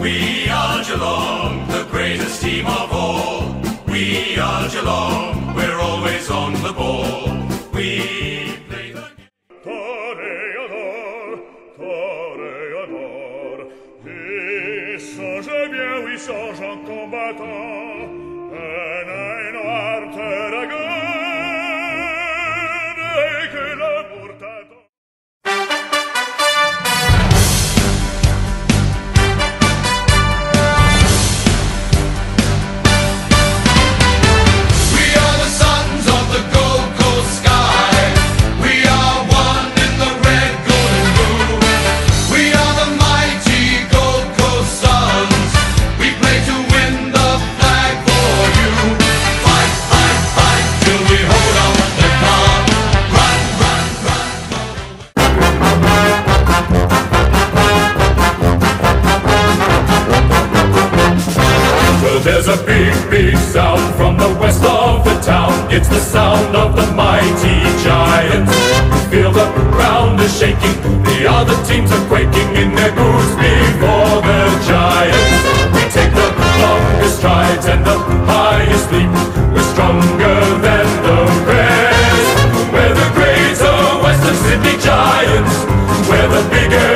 We are Geelong, the greatest team of all. We are Geelong, we're always on the ball. We play the Toreador, Toreador, et songez bien, oui, sergent combattant, un There's a big, big sound from the west of the town. It's the sound of the mighty giants. Feel the ground is shaking. The other teams are quaking in their boots before the giants. We take the longest strides and the highest leap. We're stronger than the rest. We're the greater Western Sydney Giants. We're the bigger.